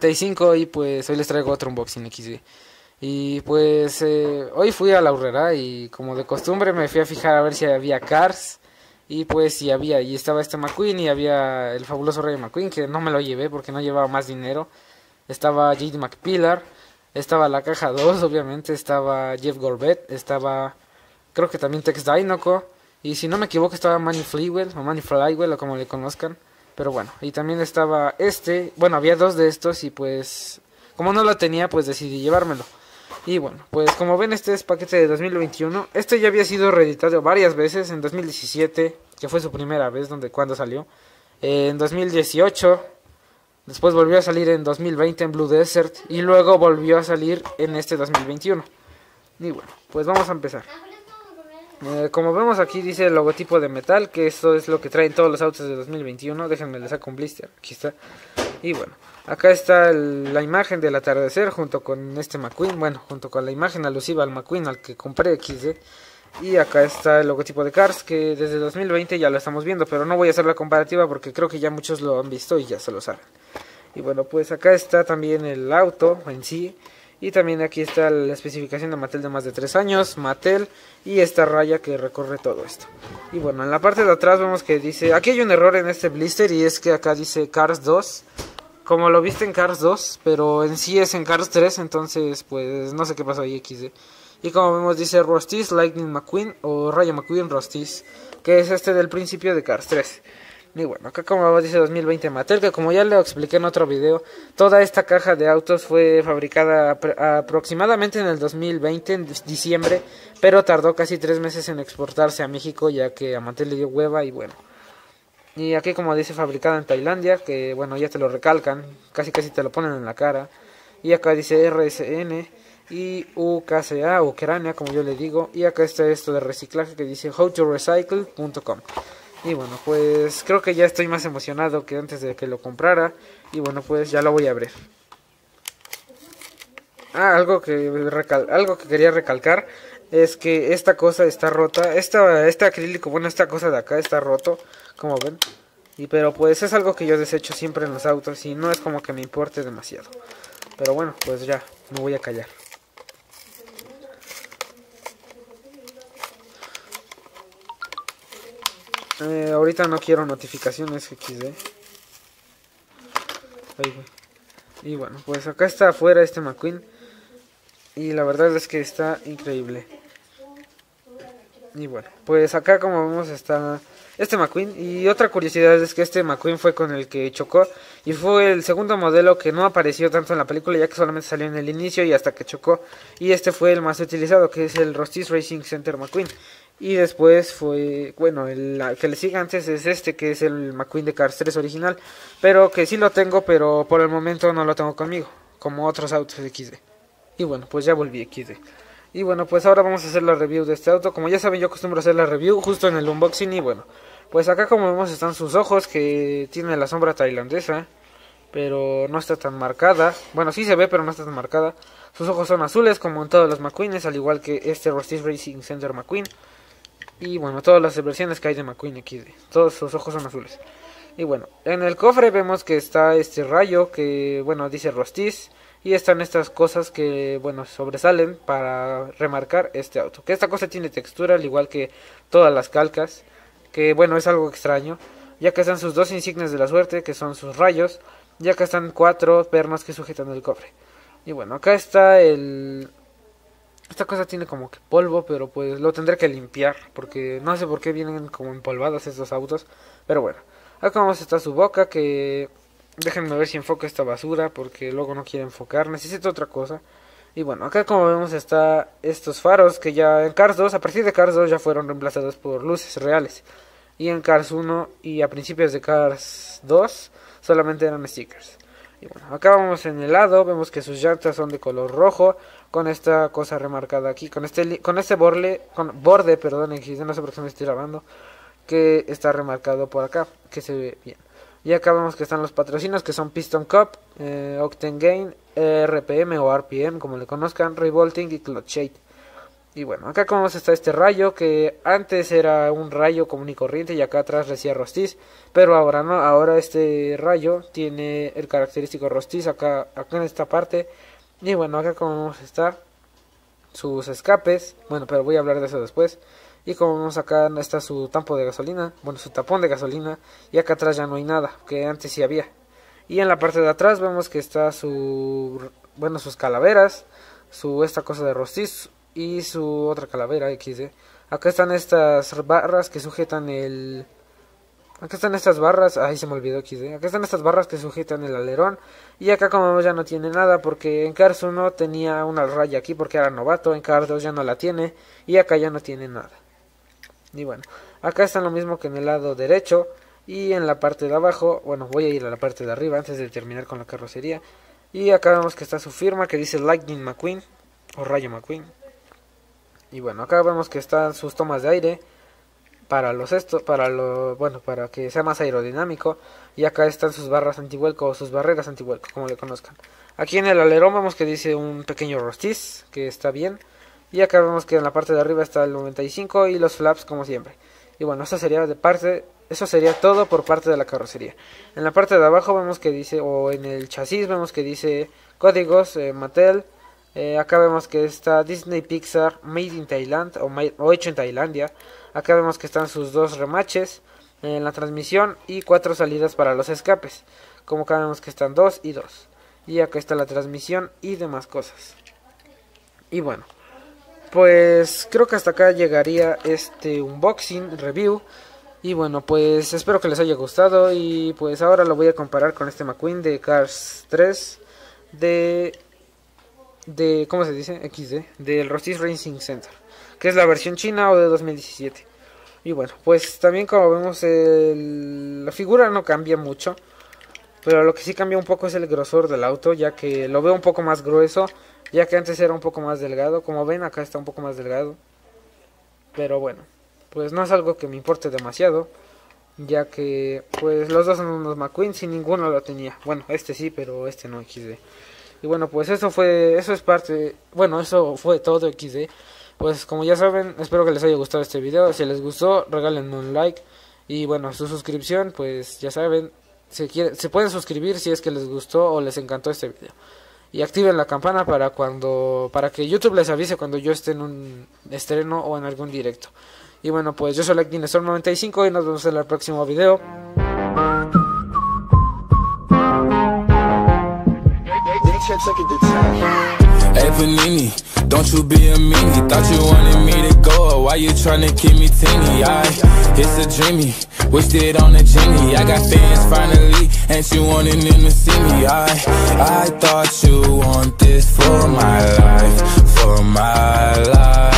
95 y pues hoy les traigo otro unboxing XD. Y pues eh, hoy fui a la urrera y como de costumbre me fui a fijar a ver si había Cars. Y pues si había, y estaba este McQueen y había el fabuloso Rey McQueen que no me lo llevé porque no llevaba más dinero. Estaba J.D. McPillar, estaba la caja 2 obviamente, estaba Jeff Gorbett, estaba creo que también Tex Dinoco. Y si no me equivoco estaba Manny Flywell o Manny Flywell o como le conozcan. Pero bueno, y también estaba este, bueno, había dos de estos y pues como no lo tenía, pues decidí llevármelo. Y bueno, pues como ven este es paquete de 2021. Este ya había sido reeditado varias veces, en 2017, que fue su primera vez donde cuando salió. en 2018, después volvió a salir en 2020 en Blue Desert y luego volvió a salir en este 2021. Y bueno, pues vamos a empezar. Eh, como vemos aquí dice el logotipo de metal, que esto es lo que traen todos los autos de 2021. Déjenme les saco un blister, aquí está. Y bueno, acá está la imagen del atardecer junto con este McQueen, bueno, junto con la imagen alusiva al McQueen al que compré XD. Y acá está el logotipo de Cars, que desde 2020 ya lo estamos viendo, pero no voy a hacer la comparativa porque creo que ya muchos lo han visto y ya se lo saben. Y bueno, pues acá está también el auto en sí. Y también aquí está la especificación de Mattel de más de 3 años, Mattel y esta raya que recorre todo esto. Y bueno, en la parte de atrás vemos que dice, aquí hay un error en este blister y es que acá dice Cars 2, como lo viste en Cars 2, pero en sí es en Cars 3, entonces pues no sé qué pasó ahí XD. Y como vemos dice Rostis Lightning McQueen o Raya McQueen Rostis, que es este del principio de Cars 3. Y bueno, acá como dice 2020 Mattel, que como ya le expliqué en otro video, toda esta caja de autos fue fabricada aproximadamente en el 2020, en diciembre, pero tardó casi tres meses en exportarse a México ya que a Mattel le dio hueva y bueno. Y aquí como dice fabricada en Tailandia, que bueno, ya te lo recalcan, casi casi te lo ponen en la cara. Y acá dice RSN y UKCA, Ucrania, como yo le digo. Y acá está esto de reciclaje que dice howtorecycle.com. Y bueno, pues creo que ya estoy más emocionado que antes de que lo comprara. Y bueno, pues ya lo voy a abrir. Ah, algo que, algo que quería recalcar es que esta cosa está rota. Esta, este acrílico, bueno, esta cosa de acá está roto, como ven. Y pero pues es algo que yo desecho siempre en los autos y no es como que me importe demasiado. Pero bueno, pues ya, me voy a callar. Eh, ahorita no quiero notificaciones XD. y bueno, pues acá está afuera este McQueen. Y la verdad es que está increíble. Y bueno, pues acá como vemos está este McQueen. Y otra curiosidad es que este McQueen fue con el que chocó. Y fue el segundo modelo que no apareció tanto en la película ya que solamente salió en el inicio y hasta que chocó. Y este fue el más utilizado que es el Rostis Racing Center McQueen. Y después fue, bueno, el que le sigue antes es este, que es el McQueen de Cars 3 original. Pero que sí lo tengo, pero por el momento no lo tengo conmigo, como otros autos XD. Y bueno, pues ya volví XD. Y bueno, pues ahora vamos a hacer la review de este auto. Como ya saben, yo acostumbro hacer la review justo en el unboxing. Y bueno, pues acá como vemos están sus ojos, que tiene la sombra tailandesa. Pero no está tan marcada. Bueno, sí se ve, pero no está tan marcada. Sus ojos son azules, como en todos los McQueens, al igual que este Rostis Racing Center McQueen. Y bueno, todas las versiones que hay de McQueen XD. Todos sus ojos son azules. Y bueno, en el cofre vemos que está este rayo que, bueno, dice Rostis. Y están estas cosas que, bueno, sobresalen para remarcar este auto. Que esta cosa tiene textura, al igual que todas las calcas. Que, bueno, es algo extraño. Ya que están sus dos insignias de la suerte, que son sus rayos. Ya que están cuatro pernas que sujetan el cofre. Y bueno, acá está el, esta cosa tiene como que polvo, pero pues lo tendré que limpiar. Porque no sé por qué vienen como empolvados estos autos. Pero bueno, acá vamos está su boca. Que déjenme ver si enfoca esta basura. Porque luego no quiere enfocar. Necesito otra cosa. Y bueno, acá como vemos está estos faros que ya en Cars 2, a partir de Cars 2 ya fueron reemplazados por luces reales. Y en Cars 1 y a principios de Cars 2 solamente eran stickers. Y bueno, acá vamos en el lado, vemos que sus llantas son de color rojo, con esta cosa remarcada aquí, con este con este borde, con borde, perdón, no sé por qué me estoy grabando, que está remarcado por acá, que se ve bien. Y acá vemos que están los patrocinos que son Piston Cup, eh, Octane Gain, RPM o RPM, como le conozcan, Revolting y Clutch Shade. Y bueno, acá como está este rayo que antes era un rayo común y corriente y acá atrás decía rostiz, pero ahora no, ahora este rayo tiene el característico rostiz acá, acá en esta parte. Y bueno, acá como vamos a estar sus escapes, bueno, pero voy a hablar de eso después. Y como vemos acá está su tampo de gasolina, bueno, su tapón de gasolina y acá atrás ya no hay nada, que antes sí había. Y en la parte de atrás vemos que está su bueno, sus calaveras, su esta cosa de rostiz y su otra calavera XD. Acá están estas barras que sujetan el... Acá están estas barras, ahí se me olvidó XD. Acá están estas barras que sujetan el alerón. Y acá como vemos ya no tiene nada porque en Cars 1 tenía una raya aquí porque era novato. En Cars 2 ya no la tiene. Y acá ya no tiene nada. Y bueno, acá está lo mismo que en el lado derecho. Y en la parte de abajo, bueno, voy a ir a la parte de arriba antes de terminar con la carrocería. Y acá vemos que está su firma que dice Lightning McQueen o Rayo McQueen. Y bueno, acá vemos que están sus tomas de aire para los esto, para lo, bueno, para que sea más aerodinámico. Y acá están sus barras antivuelco o sus barreras antivuelco, como le conozcan. Aquí en el alerón vemos que dice un pequeño rostiz, que está bien. Y acá vemos que en la parte de arriba está el 95 y los flaps como siempre. Y bueno, eso sería de parte, eso sería todo por parte de la carrocería. En la parte de abajo vemos que dice, o en el chasis vemos que dice códigos, eh, Mattel, eh, acá vemos que está Disney Pixar Made in Thailand o, hecho en Tailandia. Acá vemos que están sus dos remaches en la transmisión y cuatro salidas para los escapes. Como acá vemos que están dos y dos. Y acá está la transmisión y demás cosas. Y bueno, pues creo que hasta acá llegaría este unboxing review. Y bueno, pues espero que les haya gustado. Y pues ahora lo voy a comparar con este McQueen de Cars 3 de de, ¿cómo se dice? XD, del Rostis Racing Center, que es la versión china o de 2017. Y bueno, pues también como vemos la figura no cambia mucho, pero lo que sí cambia un poco es el grosor del auto, ya que lo veo un poco más grueso, ya que antes era un poco más delgado, como ven acá está un poco más delgado. Pero bueno, pues no es algo que me importe demasiado, ya que pues los dos son unos McQueen y ninguno lo tenía. Bueno, este sí, pero este no XD. Y bueno, pues eso fue, eso es parte, bueno, eso fue todo XD. Pues como ya saben, espero que les haya gustado este video. Si les gustó, regálenme un like. Y bueno, su suscripción, pues ya saben, se, quiere, se pueden suscribir si es que les gustó o les encantó este video. Y activen la campana para cuando para que YouTube les avise cuando yo esté en un estreno o en algún directo. Y bueno, pues yo soy LikeDinosaur95 y nos vemos en el próximo video. check, second the time. Hey Panini, don't you be a meanie Thought you wanted me to go, why you tryna keep me teeny? I, it's a dreamy, wished it on a genie I got fans finally, and she wanted them to see me I, I thought you want this for my life, for my life